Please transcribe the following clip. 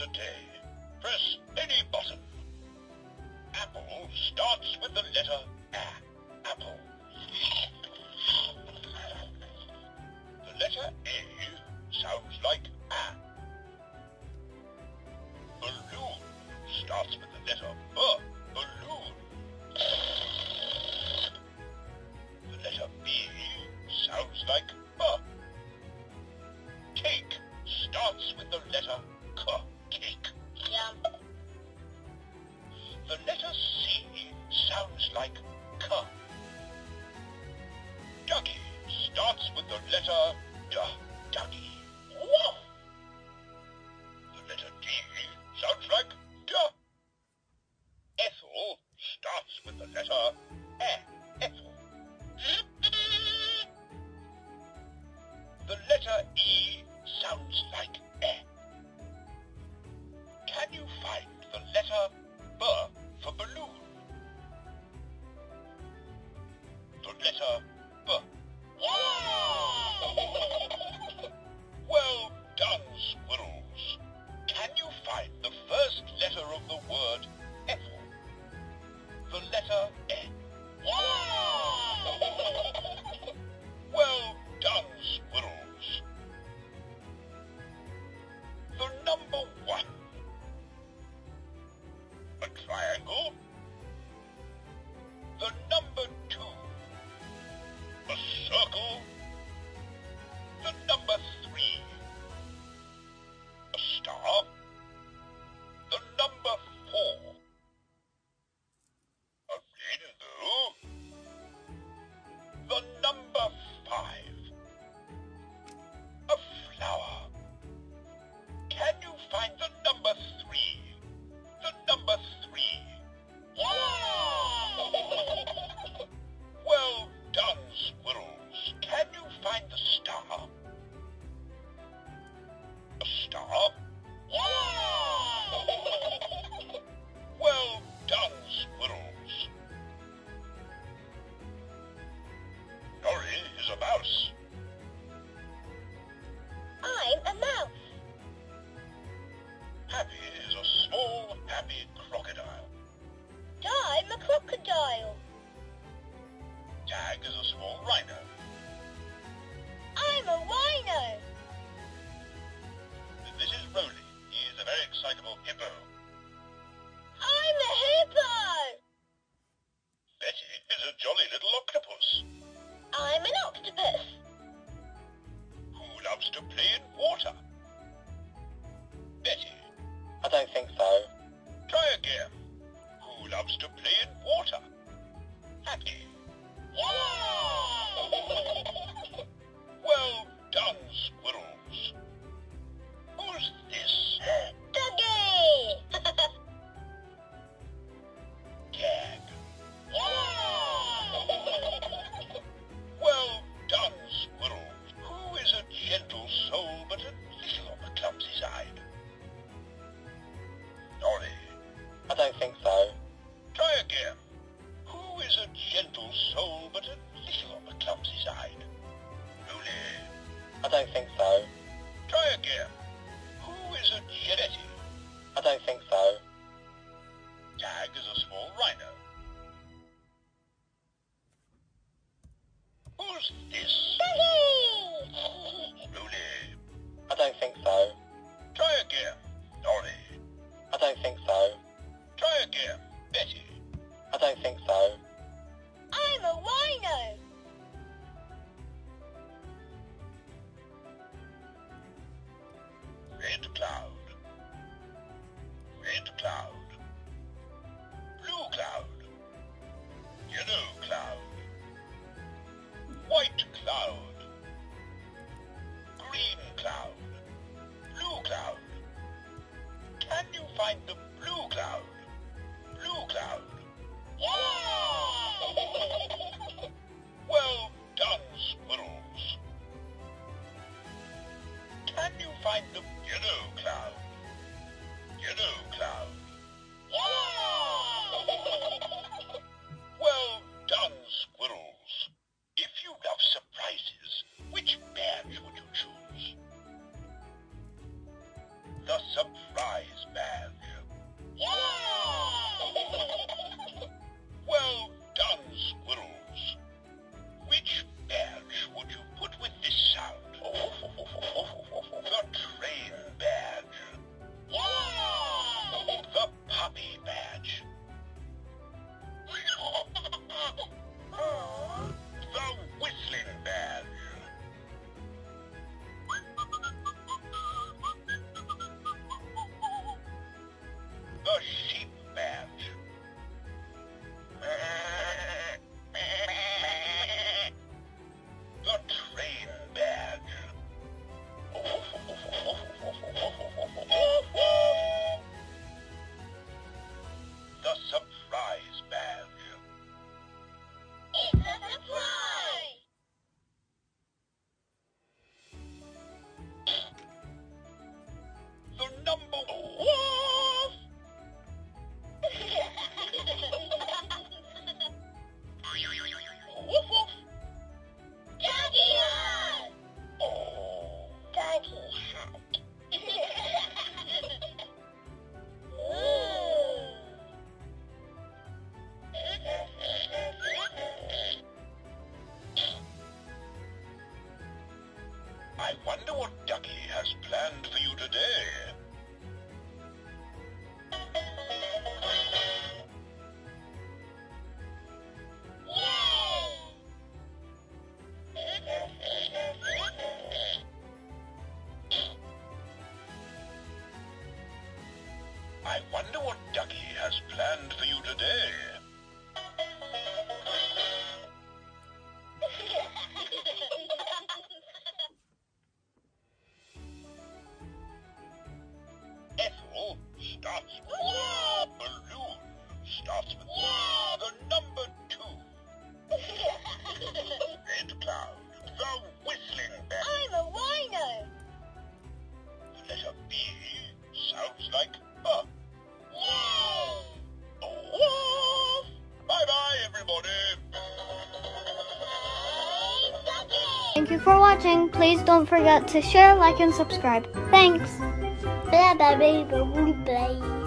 today. Press any button. Apple starts with the letter A. Apple. The letter A sounds like A. Balloon starts with the letter B. Can you find the letter B for balloon? The letter B. Yeah! well done, squirrel. star, the number four. A though, the number five. A flower. Can you find the Roly. He is a very excitable hippo. I don't think so. Try again. Who is a Genetti? I don't think so. Tag is a small rhino. Who's this? Red cloud. Red cloud. Blue cloud. Yellow cloud. White cloud. Green cloud. Blue cloud. Can you find the blue cloud? Blue cloud. Yeah! well done, squirrels. Can you find the Yellow cloud. Yellow cloud. Wow! well done, squirrels. If you love surprises, which badge would you choose? The surprise badge. Yeah. well I wonder what Duggee has planned for you today. Thank you for watching. Please don't forget to share, like, and subscribe. Thanks. Bye bye, bye, bye, bye.